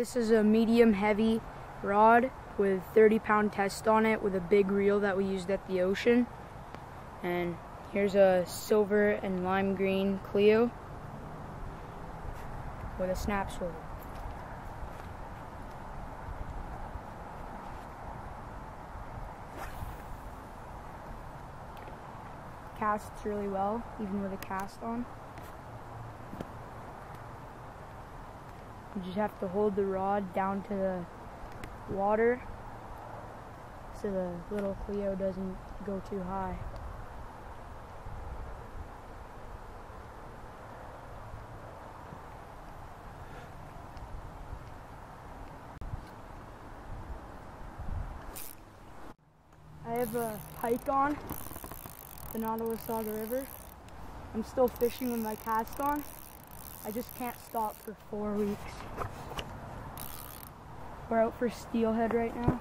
This is a medium heavy rod with 30 pound test on it with a big reel that we used at the ocean. And here's a silver and lime green Cleo with a snap swivel. Casts really well, even with a cast on. You just have to hold the rod down to the water so the little Cleo doesn't go too high. I have a pike on the Nottawasaga River. I'm still fishing with my cast on. I just can't stop for four weeks. We're out for steelhead right now.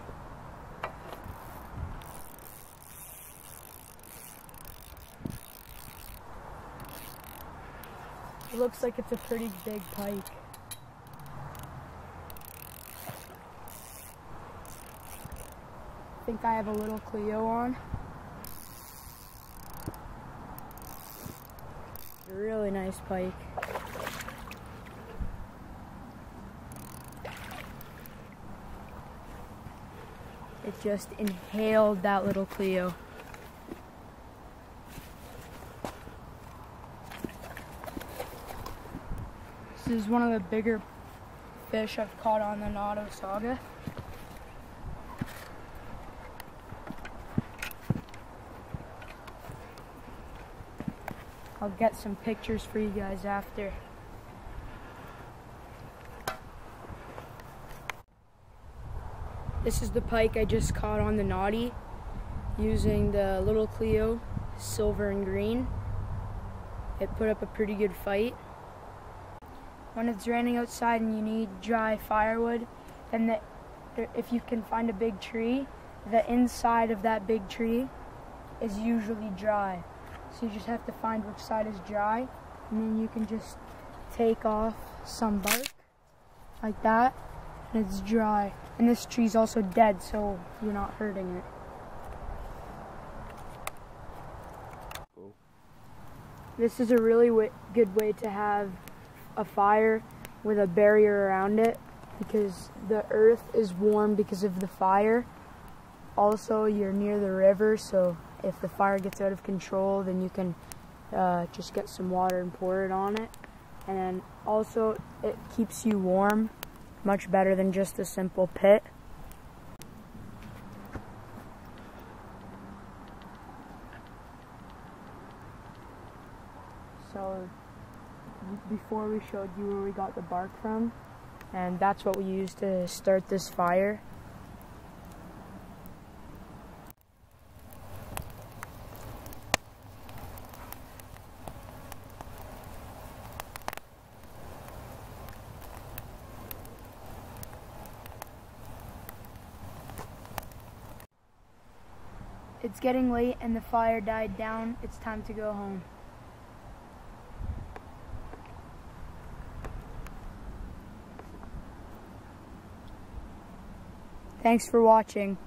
It looks like it's a pretty big pike. I think I have a little Cleo on. Really nice pike. It just inhaled that little Cleo. This is one of the bigger fish I've caught on the Nottawasaga. I'll get some pictures for you guys after. This is the pike I just caught on the Naughty using the little Cleo, silver and green. It put up a pretty good fight. When it's raining outside and you need dry firewood, then the, if you can find a big tree, the inside of that big tree is usually dry. So you just have to find which side is dry, and then you can just take off some bark like that, and it's dry. And this tree's also dead, so you're not hurting it. This is a really good way to have a fire with a barrier around it because the earth is warm because of the fire. Also, you're near the river, so if the fire gets out of control, then you can uh, just get some water and pour it on it. And also, it keeps you warm much better than just a simple pit. So before we showed you where we got the bark from and that's what we used to start this fire. It's getting late and the fire died down. It's time to go home. Thanks for watching.